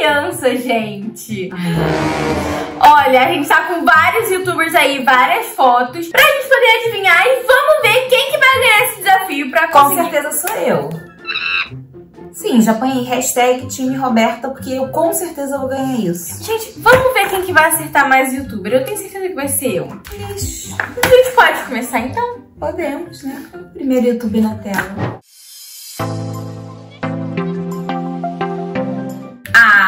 criança, gente. Olha, a gente tá com vários youtubers aí, várias fotos, pra gente poder adivinhar e vamos ver quem que vai ganhar esse desafio pra Com conseguir. certeza sou eu. Sim, já põe hashtag time Roberta, porque eu com certeza vou ganhar isso. Gente, vamos ver quem que vai acertar mais youtuber. Eu tenho certeza que vai ser eu. Ixi, A gente pode começar então? podemos, né? Primeiro YouTube na tela.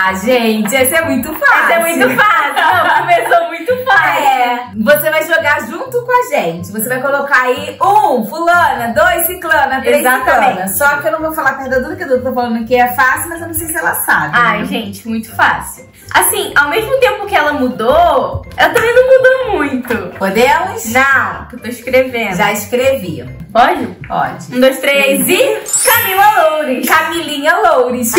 Ah, gente, esse é muito fácil. Essa é muito fácil. Não, começou muito fácil. É, você vai jogar junto com a gente. Você vai colocar aí um, fulana, dois, ciclana, três, Exatamente. ciclana. Só que eu não vou falar perto da Duda, que a Duda tá falando que é fácil, mas eu não sei se ela sabe. Ai, né? gente, muito fácil. Assim, ao mesmo tempo que ela mudou, ela também não mudou muito. Podemos? Não, que eu tô escrevendo. Já escrevi. Pode? Pode. Um, dois, três e... Camila Loures. Camilinha Loures,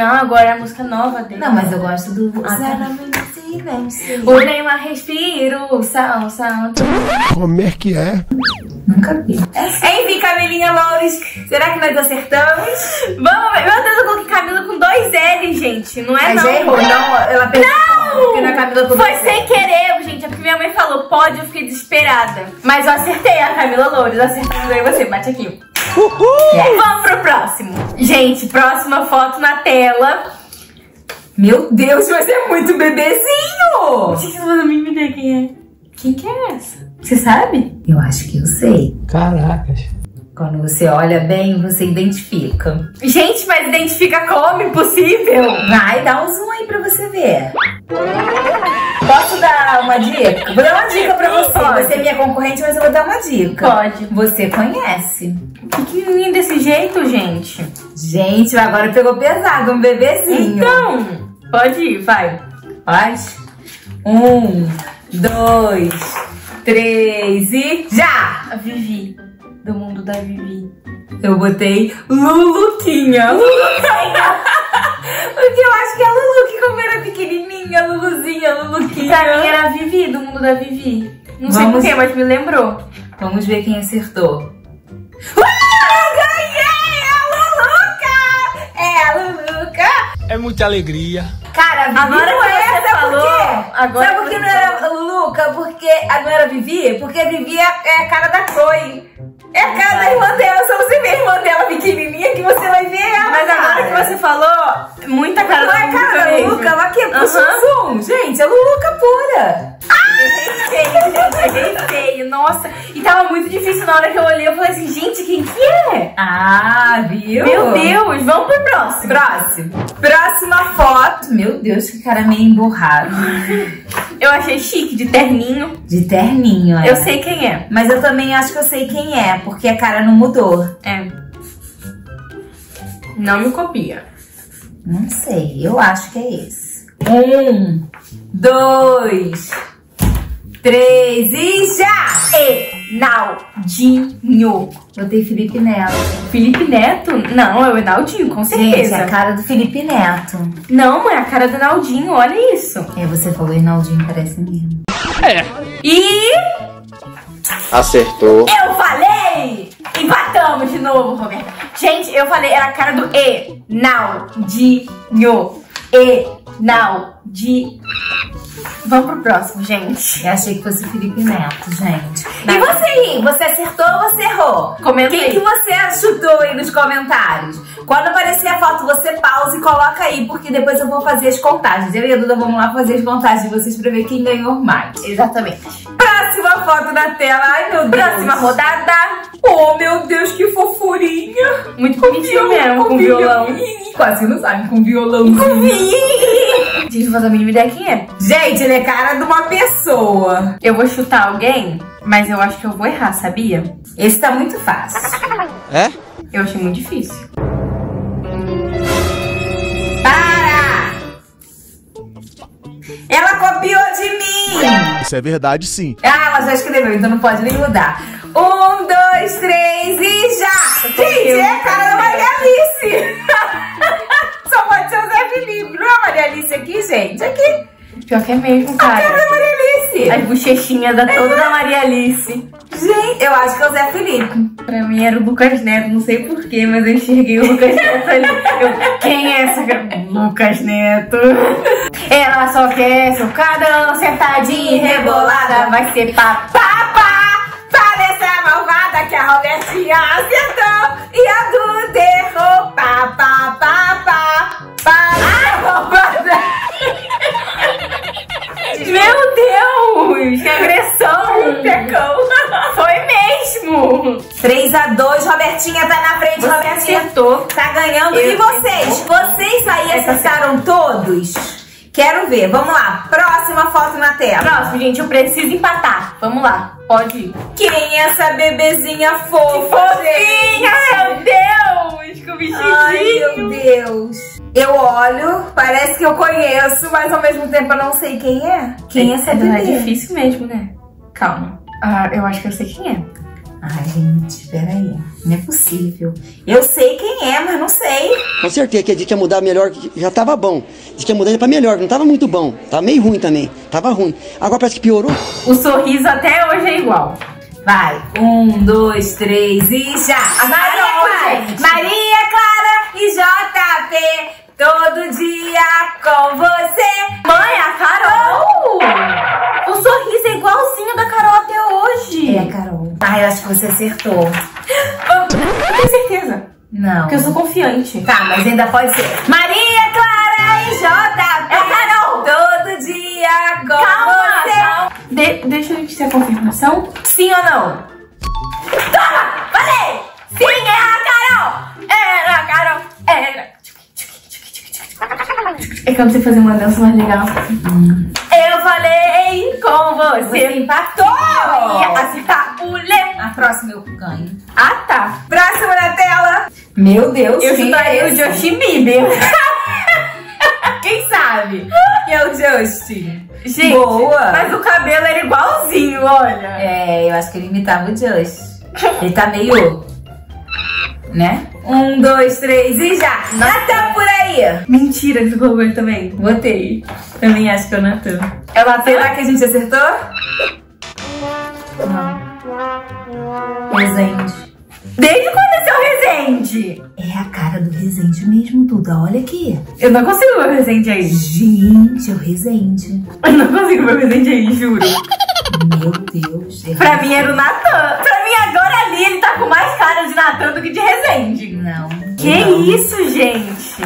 Não, agora é a música nova dele. Não, mas eu gosto do. Ah, tá. O... O Neymar respiro, sal, sal. Como é que é? Nunca vi. Enfim, Camilinha Loures, será que nós acertamos? Vamos ver. Meu Deus, eu coloquei Camila com dois L, gente. Não é Mas não. não, ela perdeu. Na Camila com Foi dois sem querer, gente. É porque minha mãe falou pode, eu fiquei desesperada. Mas eu acertei a Camila Loures, aí você. Bate aqui. Yes. Vamos pro próximo. Gente, próxima foto na tela. Meu Deus, você é muito bebezinho! Gente, você não me ideia quem é. Quem que é essa? Você sabe? Eu acho que eu sei. Caracas. Quando você olha bem, você identifica. Gente, mas identifica como? Impossível. Vai, dá um zoom aí pra você ver. Posso dar uma dica? Vou dar uma dica pra você. Pode. Você é minha concorrente, mas eu vou dar uma dica. Pode. Você conhece. Pequenininho desse jeito, gente. Gente, agora pegou pesado, um bebezinho. Então, pode ir, vai. Faz. Um, dois, três e já! A Vivi, do mundo da Vivi. Eu botei Luluquinha. Luluquinha. Porque eu acho que é a Lulu que como era pequenininha, Luluzinha, Luluquinha. Pra mim era a Vivi, do mundo da Vivi. Não sei Vamos- porquê, mas me lembrou. Vamos ver quem acertou. Ah, ganhei! É a Luluca! É a Luluca! É muita alegria. Cara, Vivi Agora não é, você sabe por falou, quê? agora sabe por que não era a Luluca? Porque a, não era a Vivi? Porque a Vivi é, é a cara da Chloe. É a cara da irmã dela. Se você ver a irmã dela pequenininha, que você vai ver ela, Mas agora que você falou, muita cara da um zoom. Gente, é Luluca pura. Errei feio, errei feio. Nossa, e tava muito difícil na hora que eu olhei. Eu falei assim, gente, quem que é? Ah, viu? Meu Deus, vamos pro próximo. Próximo. Próxima foto. Meu Deus, que cara meio emborrado. Eu achei chique, de terninho. De terninho, é. Eu sei quem é. Mas eu também acho que eu sei quem é, porque a cara não mudou. É. Não me copia. Não sei, eu acho que é esse. Um, dois, três e já! Enaldinho. Botei Felipe Neto. Felipe Neto? Não, é o Enaldinho, com Gente, certeza. é a cara do Felipe Neto. Não, é a cara do Enaldinho, olha isso. É, você falou Rinaldinho, parece mesmo. E Acertou. eu falei! Empatamos de novo, Roberta. Gente, eu falei, era a cara do Enaldinho. Enaldinho. Vamos pro próximo, gente. Eu achei que fosse Felipe Neto, gente. Não. E você aí? Você acertou ou você errou? Comenta Quem aí. que você chutou aí nos comentários? Quando aparecer a foto, você pausa e coloca aí, porque depois eu vou fazer as contagens. Eu e a Duda vamos lá fazer as contagens de vocês pra ver quem ganhou mais. Exatamente. Próxima foto na tela. Ai, meu Deus. Próxima rodada. Oh, meu Deus, que fofurinha. Muito bonitinho mesmo, com violão. Ih, Quase não sabe, com violãozinho. Gente, não faço a mínima ideia quem é. Gente, ele é cara de uma pessoa. Eu vou chutar alguém, mas eu acho que eu vou errar, sabia? Esse tá muito fácil. É? Eu achei muito difícil. Para! Ela copiou de mim! Isso é verdade, sim. Ah, ela já escreveu, então não pode nem mudar. Um, dois, três e já! Gente, é a cara da Maria Alice! Maria Alice aqui, gente? Aqui. Pior que é mesmo, A cara cara. da Maria Alice. As bochechinhas da toda da Maria Alice. Gente, eu acho que é o Zé Felipe. Pra mim era o Lucas Neto, não sei porquê, mas eu enxerguei o Lucas Neto ali. Eu, quem é essa? cara? Lucas Neto. Ela só quer socada, acertadinha e rebolada. Vai ser papá. Essa malvada que a Robertinha acertou e a Duda errou. Pá, pá, pá, pá. A malvada. Meu Deus, que agressão. Pecou. Foi mesmo. 3x2, Robertinha tá na frente, Você Robertinha. acertou. Tá ganhando. Eu e vocês? Vocês aí acertaram todos? Quero ver. Vamos lá. Próxima foto na tela. Próximo, gente, eu preciso empatar. Vamos lá, pode ir. Quem é essa bebezinha fofa? Fofinha, meu Deus, com o Ai, vestidinho. meu Deus. Eu olho, parece que eu conheço, mas ao mesmo tempo eu não sei quem é. Quem é essa Não é bebê? difícil mesmo, né? Calma. Ah, eu acho que eu sei quem é. Ai, gente, peraí. Não é possível. Eu sei quem é, mas não sei. Com certeza que a gente ia mudar melhor, já tava bom. Diz que ia mudar pra melhor, não tava muito bom. Tava meio ruim também. Tava ruim. Agora parece que piorou. O sorriso até hoje é igual. Vai. Um, dois, três e já. A Maria Clara. gente. Maria Clara e JP. Todo dia com você. Mãe, a Carol! O sorriso é igualzinho da Carol até hoje. É, Carol. Ai, eu acho que você acertou. Eu tenho certeza. Não. Porque eu sou confiante. Tá, mas ainda pode ser. Maria Clara e JP. É Carol. Todo dia com Calma, você. calma. De- deixa eu ter a confirmação. Sim ou não? Toma! Falei! Sim, é a Carol! Era a Carol! Era. É que eu não sei fazer uma dança mais legal. Eu falei com você. Você empatou. Ia acertar próxima eu ganho. Ah, tá. Próximo na tela. Meu Deus, Eu quem chutaria é o? Justin Bieber. Quem sabe? Quem é o Justin? Gente, Boa. mas o cabelo era igualzinho, olha. É, eu acho que ele imitava o Justin. Ele tá meio... Né? Um, dois, três e já. Natan por aí. Mentira que você colocou ele também. Botei. Também acho que é o Natan. É o Natan? Será que a gente acertou? Não. Resende. Desde quando é seu Resende? É a cara do Resende mesmo, Duda. Olha aqui. Eu não consigo ver o Resende aí. Gente, é o Resende. Eu não consigo ver o Resende aí, juro. Meu Deus. é Pra mim era o Natan. Pra mim agora ali ele tá com mais cara de Natan do que de Resende. Não. Que não. isso, gente?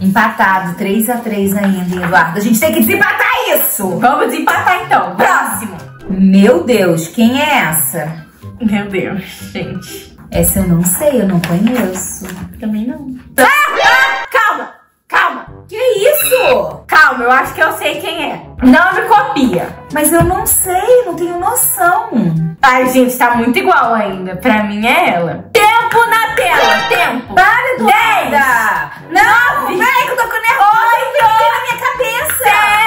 Empatado, 3x3 ainda, Eduardo. A gente tem que desempatar isso. Vamos desempatar então. Próximo. Meu Deus, quem é essa? Meu Deus, gente. Essa eu não sei, eu não conheço. Também não. Ah, ah, calma, calma. Que isso? Calma, eu acho que eu sei quem é. Não me copia. Mas eu não sei, não tenho noção. Ai, gente, tá muito igual ainda. Pra mim é ela. Tempo na tela, tempo. Para, Eduarda! Dez. Não, peraí que eu tô com nervoso. Aqui na minha cabeça. Sete.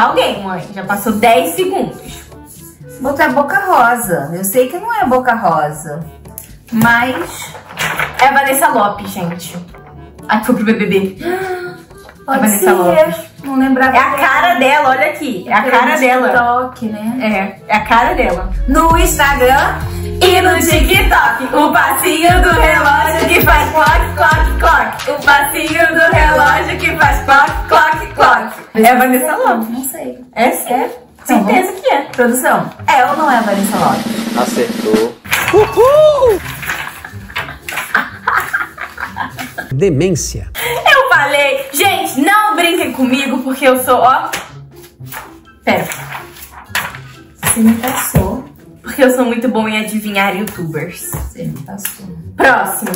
Chutar alguém, mãe. Já passou 10 segundos. Botar Boca Rosa. Eu sei que não é Boca Rosa. Mas É a Vanessa Lopes, gente. A que foi pro BBB. pode Vanessa ser. Lopes. Não lembrava. É a cara dela, olha aqui. É a cara dela. TikTok, né? É, é a cara dela. No Instagram. E no TikTok, o passinho do relógio que faz clock, clock, clock. O passinho do relógio que faz clock, clock. É a Vanessa Lopes. Não sei. É. É? Certeza que é. Produção, é ou não é a Vanessa Lopes? Acertou. Demência. Eu falei, gente, não brinquem comigo porque eu sou, ó. Pera, Você me passou. porque eu sou muito bom em adivinhar youtubers. Você me passou. Próximo.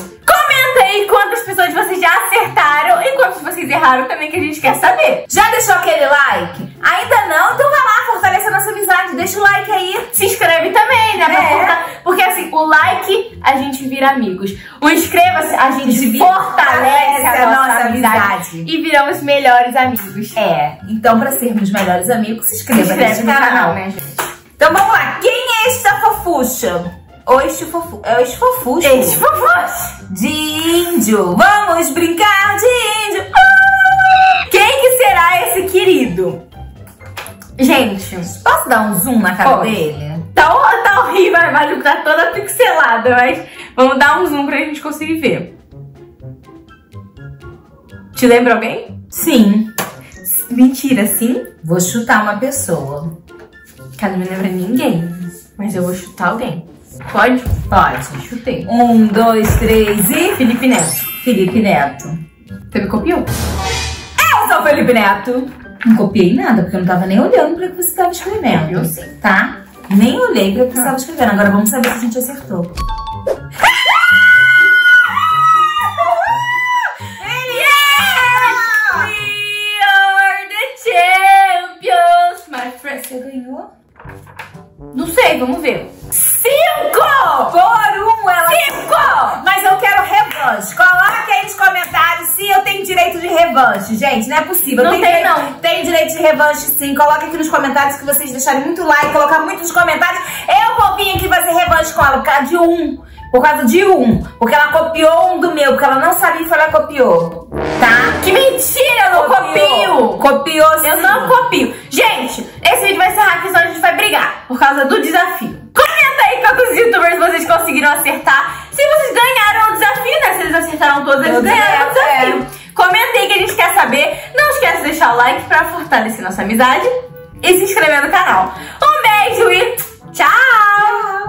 Aí quantas pessoas vocês já acertaram e quantas vocês erraram também que a gente quer saber. Já deixou aquele like? Ainda não? Então vai lá, fortalece a nossa amizade. Deixa o like aí. Se inscreve também, né? É. Porque assim, o like a gente vira amigos. O inscreva-se, a gente De- fortalece a nossa amizade. amizade. E viramos melhores amigos. É, então pra sermos melhores amigos, se Se inscreva, inscreve nesse no canal. canal, né, gente? Então vamos lá, quem é esta fofucha? Ou este fofu... É o. Este fofos. De índio. Vamos brincar de índio. Ah! Quem que será esse querido? Gente, Posso dar um zoom na cara Pode. dele? tá, tá horrível, a imagem tá toda pixelada, mas vamos dar um zoom pra gente conseguir ver. Te lembra alguém? Sim. Mentira, sim? Vou chutar uma pessoa. Cara, não me lembra ninguém. Mas eu vou chutar alguém. Pode? Pode. Chutei. Um, dois, três e... Felipe Neto. Felipe Neto. Você me copiou? Eu sou o Felipe Neto. Não copiei nada, porque eu não tava nem olhando pra que você tava escrevendo. Eu sei. Tá? Nem olhei pra que você tava escrevendo. Agora vamos saber se a gente acertou. We are the champions, my friend. Você ganhou? Não sei, vamos ver. Revanche. Gente, não é possível. Não Tem tem, não. Tem direito de revanche sim. Coloque aqui nos comentários que vocês deixarem muito like, colocar muito nos comentários. Eu vou vir aqui fazer revanche com ela por causa de um. Por causa de um. Porque ela copiou um do meu, porque ela não sabia e foi ela copiou. Tá? Que mentira, eu não copio. Copiou sim. Eu não copio. Gente, esse vídeo vai ser rápido, senão a gente vai brigar por causa do desafio. Comenta aí quantos youtubers vocês conseguiram acertar. Se vocês ganharam o desafio, né? Se eles acertaram todos, eles ganharam o é, desafio. Comenta saber. Não esquece de deixar o like pra fortalecer nossa amizade e se inscrever no canal. Um beijo e tchau!